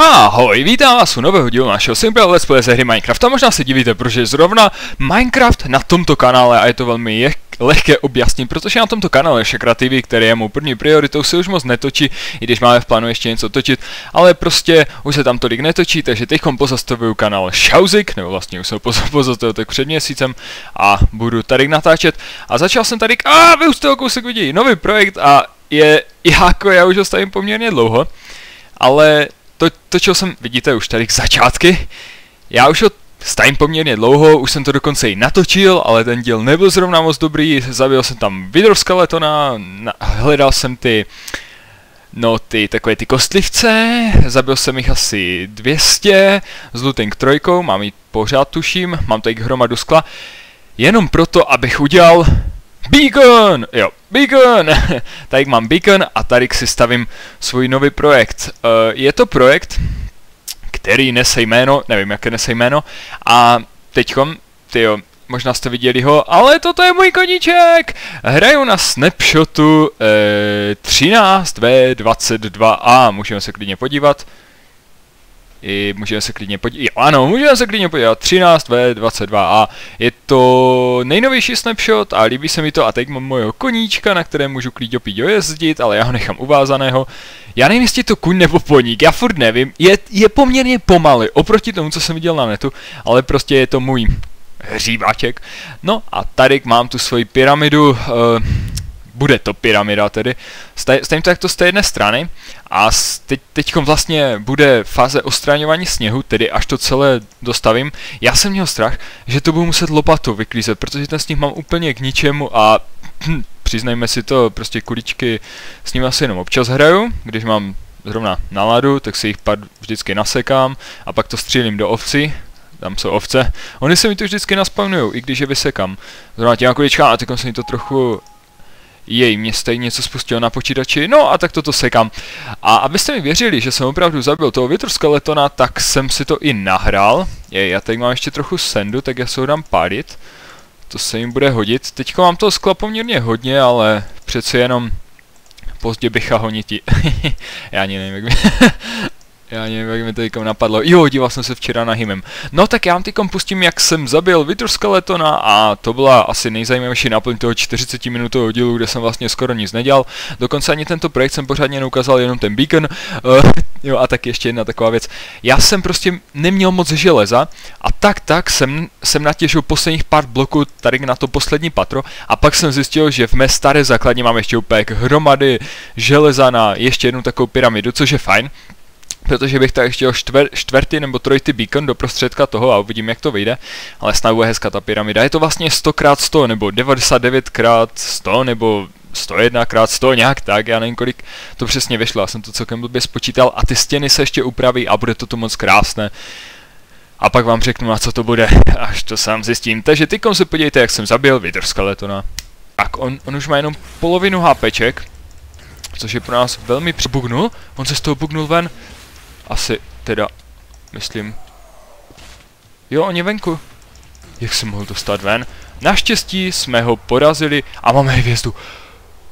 Ahoj, vítám vás u nového dílu našeho Simple Let's Play ze hry Minecraft. A možná se divíte, protože zrovna Minecraft na tomto kanále a je to velmi je lehké objasnit, protože na tomto kanále Šakra TV, který je mou první prioritou, se už moc netočí, i když máme v plánu ještě něco točit, ale prostě už se tam tolik netočí, takže teď pozastavuju kanál Šauzik, nebo vlastně už jsem pozastavil tak před měsícem a budu tady natáčet. A začal jsem tady, a vy už toho kousek vidí, nový projekt a je jako já už ho stavím poměrně dlouho, ale to, točil jsem, vidíte, už tady k začátky. Já už ho stavím poměrně dlouho, už jsem to dokonce i natočil, ale ten díl nebyl zrovna moc dobrý, zabil jsem tam vidroskeletona, na, hledal jsem ty, no ty takové ty kostlivce, zabil jsem jich asi 200, s Looting trojkou, mám ji pořád tuším, mám tady hromadu skla, jenom proto, abych udělal Beacon! Jo, Beacon! tady mám Beacon a tady si stavím svůj nový projekt. Uh, je to projekt, který nese jméno, nevím, jaké nese jméno, a teďkom, tyjo, možná jste viděli ho, ale toto je můj koníček! Hraju na snapshotu eh, 13V22A, můžeme se klidně podívat. I můžeme se klidně podívat, ano, můžeme se klidně podívat, 13V22A, je to nejnovější snapshot a líbí se mi to a teď mám mojeho koníčka, na kterém můžu klidně jezdit, ale já ho nechám uvázaného. Já nevím, jestli to kuň nebo poník, já furt nevím, je, je poměrně pomalý oproti tomu, co jsem viděl na netu, ale prostě je to můj hříbaček. No a tady mám tu svoji pyramidu, uh, bude to pyramida tedy. Stavím to takto z té jedné strany a teď, teďkom vlastně bude fáze ostraňování sněhu, tedy až to celé dostavím. Já jsem měl strach, že to budu muset lopatou vyklízet, protože ten sněh mám úplně k ničemu a hm, přiznejme si to, prostě kuličky s ním asi jenom občas hraju, když mám zrovna náladu, tak si jich pár vždycky nasekám a pak to střílím do ovci, tam jsou ovce. Oni se mi to vždycky naspavnují, i když je vysekám. Zrovna těma kulička a teď se mi to trochu jej, mě stejně něco spustilo na počítači, no a tak toto sekám. A abyste mi věřili, že jsem opravdu zabil toho větroskeletona, tak jsem si to i nahrál. Je, já tady mám ještě trochu sendu, tak já se ho dám pálit. To se jim bude hodit. Teďko mám toho skla poměrně hodně, ale přece jenom pozdě bycha honiti. já ani nevím, jak by... Já nevím, jak mi to teďkom napadlo. Jo, díval jsem se včera na Himem. No tak já vám teďkom pustím, jak jsem zabil Wither Skeletona a to byla asi nejzajímavější náplň toho 40 minutového dílu, kde jsem vlastně skoro nic nedělal. Dokonce ani tento projekt jsem pořádně neukázal, jenom ten beacon. Uh, jo a tak ještě jedna taková věc. Já jsem prostě neměl moc železa a tak tak jsem, jsem natěžil posledních pár bloků tady na to poslední patro a pak jsem zjistil, že v mé staré základně mám ještě úplně hromady železa na ještě jednu takovou pyramidu, což je fajn protože bych tak ještě chtěl štver, čtvrtý nebo trojty beacon do prostředka toho a uvidím, jak to vyjde, ale snad bude hezká ta pyramida. Je to vlastně 100x100 nebo 99x100 nebo 101x100, nějak tak, já nevím kolik to přesně vyšlo, já jsem to celkem blbě spočítal a ty stěny se ještě upraví a bude to tu moc krásné. A pak vám řeknu, na co to bude, až to sám zjistím. Takže tykom se podívejte, jak jsem zabil Wither Skeletona. Tak on, on už má jenom polovinu HPček, což je pro nás velmi přibugnul. On se z toho bugnul ven. Asi teda, myslím. Jo, oni venku. Jak jsem mohl dostat ven? Naštěstí jsme ho porazili a máme hvězdu.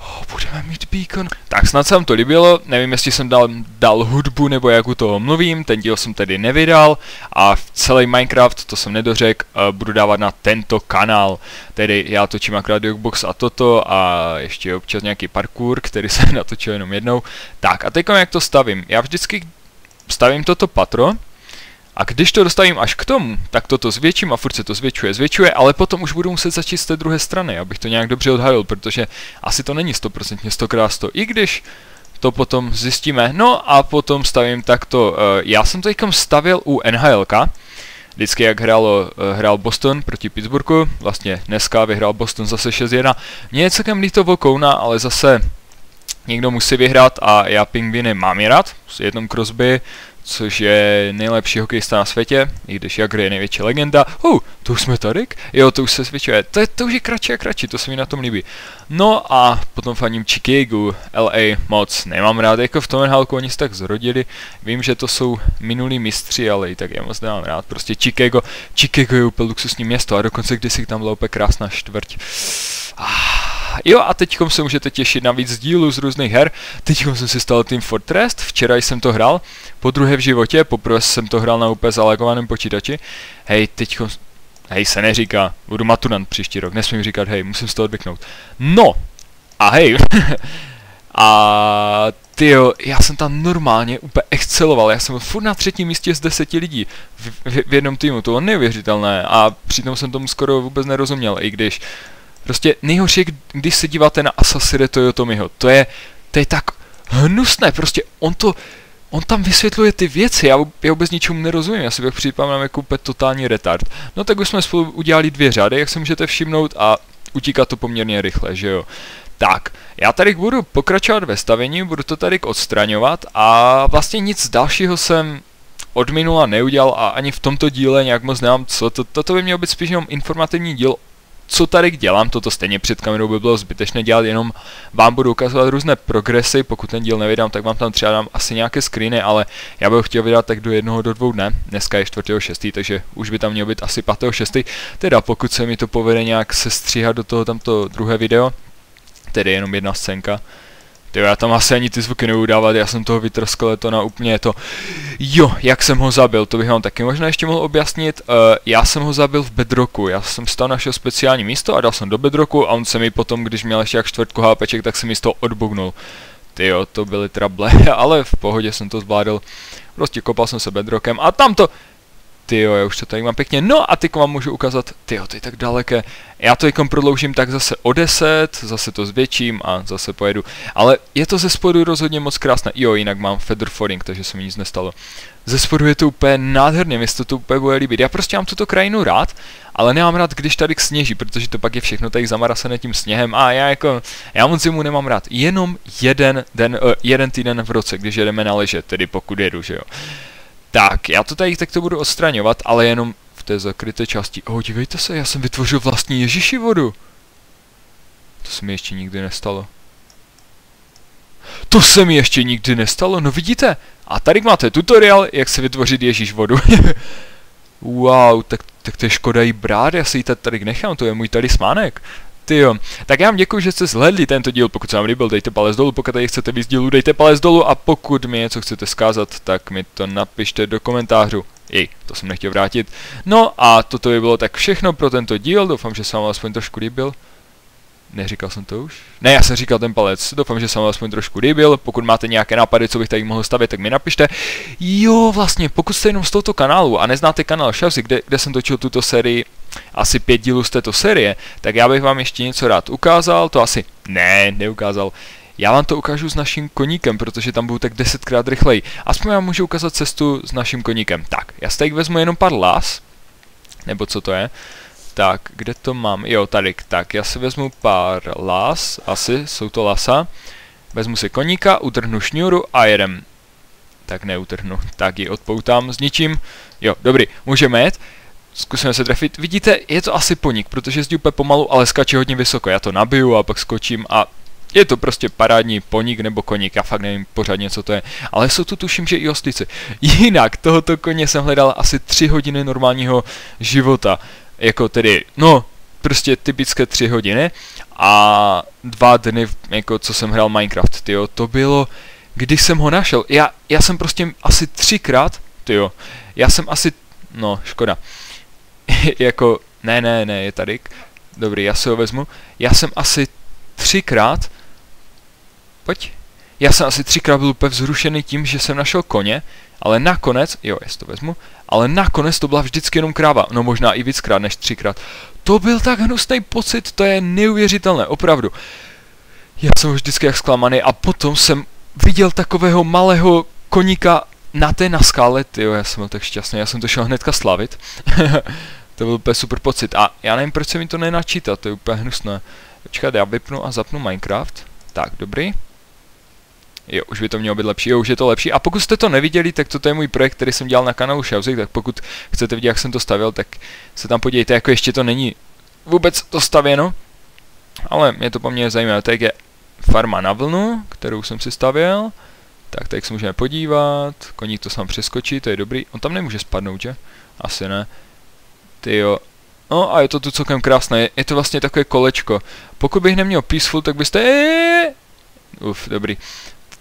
Oh, budeme mít beacon. Tak snad se vám to líbilo, nevím jestli jsem dal, dal hudbu nebo jak u toho mluvím, ten díl jsem tedy nevydal a v celý Minecraft, to jsem nedořek, uh, budu dávat na tento kanál. Tedy já točím akorát Jokebox a toto a ještě občas nějaký parkour, který jsem natočil jenom jednou. Tak a teď jak to stavím. Já vždycky, stavím toto patro a když to dostavím až k tomu, tak toto zvětším a furt se to zvětšuje, zvětšuje, ale potom už budu muset začít z té druhé strany, abych to nějak dobře odhalil, protože asi to není 100% 100x100, i když to potom zjistíme. No a potom stavím takto, eh, já jsem to stavil u NHLK, vždycky jak hrálo, eh, hrál Boston proti Pittsburghu, vlastně dneska vyhrál Boston zase 6-1. Mně je celkem líto Vokouna, ale zase někdo musí vyhrát a já pingviny mám je rád, s jednom Crosby, což je nejlepší hokejista na světě, i když Jagr je největší legenda. Oh, to už jsme tady? Jo, to už se zvětšuje. To, to už je kratší a kratší, to se mi na tom líbí. No a potom faním Chicago, LA moc nemám rád, jako v tom NHLku oni se tak zrodili. Vím, že to jsou minulí mistři, ale i tak já moc nemám rád. Prostě Chicago, Chicago je úplně luxusní město a dokonce kdysi tam byla úplně krásná čtvrť. Ah, jo, a teď se můžete těšit na víc dílů z různých her. Teď jsem si stal Team Fortress, včera jsem to hrál, po druhé v životě, poprvé jsem to hrál na úplně zalagovaném počítači. Hej, teď hej se neříká, budu maturant příští rok, nesmím říkat hej, musím z toho odvyknout. No, a hej, a tyjo, já jsem tam normálně úplně exceloval, já jsem byl furt na třetím místě z deseti lidí v, v, v jednom týmu, to bylo neuvěřitelné a přitom jsem tomu skoro vůbec nerozuměl, i když prostě nejhorší, když se díváte na Asasire Toyotomiho, to je, to je tak hnusné, prostě on to, on tam vysvětluje ty věci, já, já vůbec ničemu nerozumím, já si bych připadám jako úplně totální retard. No tak už jsme spolu udělali dvě řady, jak se můžete všimnout a utíká to poměrně rychle, že jo. Tak, já tady budu pokračovat ve stavění, budu to tady odstraňovat a vlastně nic dalšího jsem od minula neudělal a ani v tomto díle nějak moc nemám co. To, toto by měl být spíš jenom informativní díl co tady dělám, toto stejně před kamerou by bylo zbytečné dělat, jenom vám budu ukazovat různé progresy, pokud ten díl nevydám, tak vám tam třeba dám asi nějaké screeny, ale já bych chtěl vydat tak do jednoho do dvou dne, dneska je 4.6., takže už by tam mělo být asi 5.6., teda pokud se mi to povede nějak sestříhat do toho tamto druhé video, tedy jenom jedna scénka, Tyjo, já tam asi ani ty zvuky nebudu dávat, já jsem toho vytroskal to na úplně to. Jo, jak jsem ho zabil, to bych vám taky možná ještě mohl objasnit. Uh, já jsem ho zabil v bedroku, já jsem stal našel speciální místo a dal jsem do bedroku a on se mi potom, když měl ještě jak čtvrtku HPček, tak se mi z toho odbugnul. Tyjo, to byly trable, ale v pohodě jsem to zvládl. Prostě kopal jsem se bedrokem a tam to, ty jo, já už to tady mám pěkně. No a teď vám můžu ukázat, ty jo, to je tak daleké. Já to jako prodloužím tak zase o 10, zase to zvětším a zase pojedu. Ale je to ze spodu rozhodně moc krásné. Jo, jinak mám feather falling, takže se mi nic nestalo. Ze spodu je to úplně nádherně, mi se to úplně bude líbit. Já prostě mám tuto krajinu rád, ale nemám rád, když tady sněží, protože to pak je všechno tady zamarasené tím sněhem a já jako, já moc zimu nemám rád. Jenom jeden den, uh, jeden týden v roce, když jedeme na leže, tedy pokud jedu, že jo. Tak, já to tady takto budu odstraňovat, ale jenom v té zakryté části. Oh, dívejte se, já jsem vytvořil vlastní Ježíši vodu. To se mi ještě nikdy nestalo. To se mi ještě nikdy nestalo, no vidíte? A tady máte tutoriál, jak se vytvořit Ježíš vodu. wow, tak, tak to je škoda jí brát, já si ji tady nechám, to je můj talismánek. Ty jo. Tak já vám děkuji, že jste zhledli tento díl, pokud se vám líbil, dejte palec dolů, pokud tady chcete víc dílů, dejte palec dolů a pokud mi něco chcete zkázat, tak mi to napište do komentářů. Jej, to jsem nechtěl vrátit. No a toto by bylo tak všechno pro tento díl, doufám, že se vám aspoň trošku líbil. Neříkal jsem to už? Ne, já jsem říkal ten palec. Doufám, že se vám aspoň trošku líbil. Pokud máte nějaké nápady, co bych tady mohl stavět, tak mi napište. Jo, vlastně, pokud jste jenom z tohoto kanálu a neznáte kanál Shelzy, kde, kde jsem točil tuto sérii, asi pět dílů z této série, tak já bych vám ještě něco rád ukázal. To asi ne, neukázal. Já vám to ukážu s naším koníkem, protože tam budu tak desetkrát rychleji. Aspoň vám můžu ukázat cestu s naším koníkem. Tak, já si tady vezmu jenom pár las, nebo co to je. Tak, kde to mám? Jo, tady. Tak, já si vezmu pár las, asi jsou to lasa. Vezmu si koníka, utrhnu šňůru a jedem. Tak neutrhnu, tak ji odpoutám s ničím. Jo, dobrý, můžeme jet. Zkusíme se trefit. Vidíte, je to asi poník, protože jezdí úplně pomalu, ale skače hodně vysoko. Já to nabiju a pak skočím a je to prostě parádní poník nebo koník, já fakt nevím pořádně, co to je. Ale jsou tu tuším, že i ostice. Jinak, tohoto koně jsem hledal asi 3 hodiny normálního života jako tedy, no, prostě typické tři hodiny a dva dny, jako co jsem hrál Minecraft, tyjo, to bylo, když jsem ho našel, já, já jsem prostě asi třikrát, tyjo, já jsem asi, no, škoda, jako, ne, ne, ne, je tady, dobrý, já si ho vezmu, já jsem asi třikrát, pojď, já jsem asi třikrát byl úplně vzrušený tím, že jsem našel koně, ale nakonec, jo, já to vezmu, ale nakonec to byla vždycky jenom kráva, no možná i víckrát než třikrát. To byl tak hnusný pocit, to je neuvěřitelné, opravdu. Já jsem vždycky jak zklamaný a potom jsem viděl takového malého koníka na té na skále, jo, já jsem byl tak šťastný, já jsem to šel hnedka slavit. to byl úplně super pocit a já nevím, proč se mi to nenačítá, to je úplně hnusné. Počkat, já vypnu a zapnu Minecraft. Tak, dobrý. Jo, už by to mělo být lepší, jo, už je to lepší. A pokud jste to neviděli, tak toto je můj projekt, který jsem dělal na kanálu Shouzik, tak pokud chcete vidět, jak jsem to stavil, tak se tam podívejte, jako ještě to není vůbec to stavěno, ale je to poměrně zajímavé. Tak je farma na vlnu, kterou jsem si stavěl. Tak teď se můžeme podívat, koník to sám přeskočí, to je dobrý. On tam nemůže spadnout, že? Asi ne. Ty jo. No a je to tu celkem krásné, je to vlastně takové kolečko. Pokud bych neměl Peaceful, tak byste... Uf, dobrý.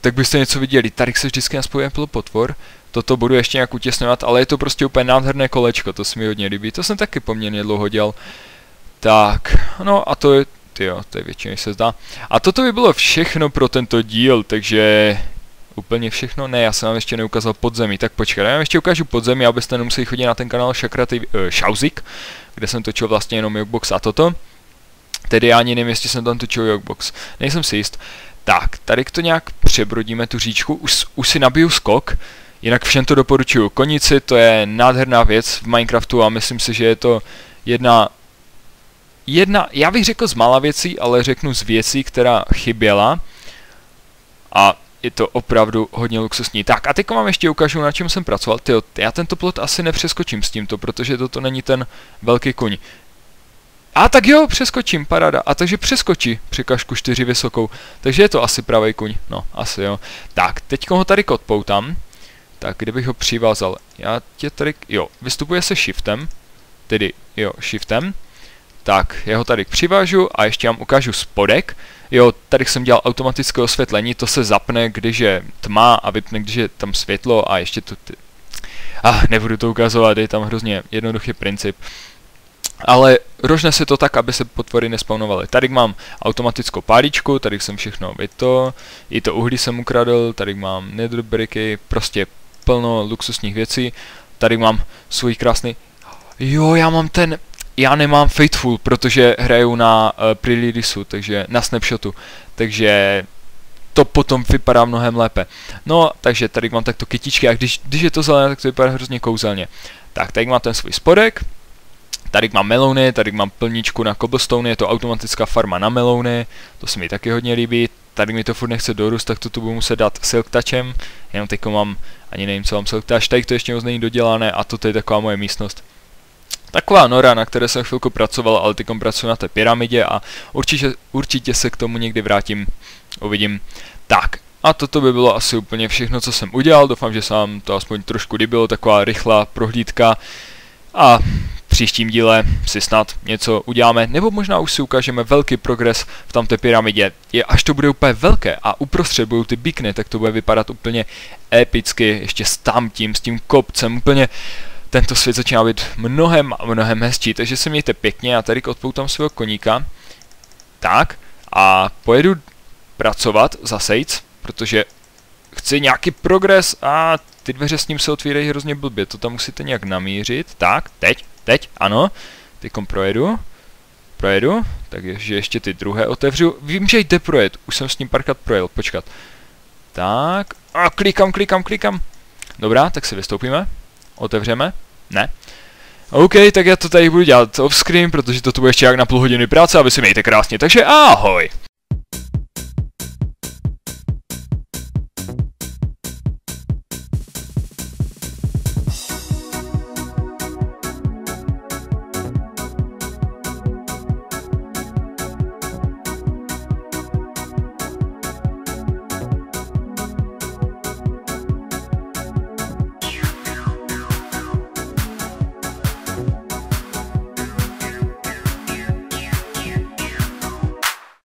Tak byste něco viděli, tady se vždycky naspojuje potvor. Toto budu ještě nějak utěsňovat, ale je to prostě úplně nádherné kolečko, to se mi hodně líbí. To jsem taky poměrně dlouho dělal. Tak, no a to je, jo, to je většině se zdá. A toto by bylo všechno pro tento díl, takže úplně všechno? Ne, já jsem vám ještě neukázal podzemí, tak počkej, já vám ještě ukážu podzemí, abyste nemuseli chodit na ten kanál Shakra TV, uh, Shauzik, kde jsem točil vlastně jenom Jogbox a toto. Tedy já ani nevím, jestli jsem tam točil Jogbox, nejsem si jist. Tak, tady to nějak přebrodíme tu říčku, už, už si nabiju skok, jinak všem to doporučuju. Konici to je nádherná věc v Minecraftu a myslím si, že je to jedna jedna, já bych řekl z mála věcí, ale řeknu z věcí, která chyběla. A je to opravdu hodně luxusní. Tak a teď vám ještě ukážu, na čem jsem pracoval. Tyjo, já tento plot asi nepřeskočím s tímto, protože toto není ten velký kuň. A tak jo, přeskočím, parada. A takže přeskočí překažku 4 vysokou. Takže je to asi pravý kuň. No, asi jo. Tak, teď ho tady odpoutám. Tak, kde bych ho přivázal? Já tě tady... Jo, vystupuje se shiftem. Tedy, jo, shiftem. Tak, já ho tady přivážu a ještě vám ukážu spodek. Jo, tady jsem dělal automatické osvětlení, to se zapne, když je tma a vypne, když je tam světlo a ještě to... Ty... Ah, nebudu to ukazovat, je tam hrozně jednoduchý princip. Ale rožne se to tak, aby se potvory nespawnovaly. Tady mám automatickou páličku, tady jsem všechno vyto, i to uhlí jsem ukradl, tady mám netherbricky, prostě plno luxusních věcí. Tady mám svůj krásný... Jo, já mám ten já nemám Faithful, protože hraju na uh, Prelidisu, takže na snapshotu, takže to potom vypadá mnohem lépe. No, takže tady mám takto kytičky a když, když je to zelené, tak to vypadá hrozně kouzelně. Tak, tady mám ten svůj spodek, tady mám melouny, tady mám plničku na cobblestone, je to automatická farma na melouny, to se mi taky hodně líbí, tady mi to furt nechce dorůst, tak to tu budu muset dát silk touchem, jenom teď mám, ani nevím co mám silk touch, tady to ještě moc není dodělané a toto je taková moje místnost. Taková nora, na které jsem chvilku pracoval, ale teď pracuji na té pyramidě a určitě, určitě se k tomu někdy vrátím, uvidím. Tak, a toto by bylo asi úplně všechno, co jsem udělal, doufám, že se vám to aspoň trošku líbilo, taková rychlá prohlídka a příštím díle si snad něco uděláme, nebo možná už si ukážeme velký progres v tamté pyramidě. Je, až to bude úplně velké a uprostřed budou ty bikny, tak to bude vypadat úplně epicky, ještě s tamtím, s tím kopcem, úplně tento svět začíná být mnohem a mnohem hezčí, takže se mějte pěkně, a tady odpoutám svého koníka. Tak, a pojedu pracovat za Sejc, protože chci nějaký progres a ty dveře s ním se otvírají hrozně blbě, to tam musíte nějak namířit. Tak, teď, teď, ano, teďkom projedu, projedu, takže ještě ty druhé otevřu. Vím, že jde projet, už jsem s ním párkrát projel, počkat. Tak, a klikám, klikám, klikám. Dobrá, tak si vystoupíme. Otevřeme? Ne? OK, tak já to tady budu dělat offscreen, protože to tu bude ještě jak na půl hodiny práce a vy si mějte krásně, takže ahoj!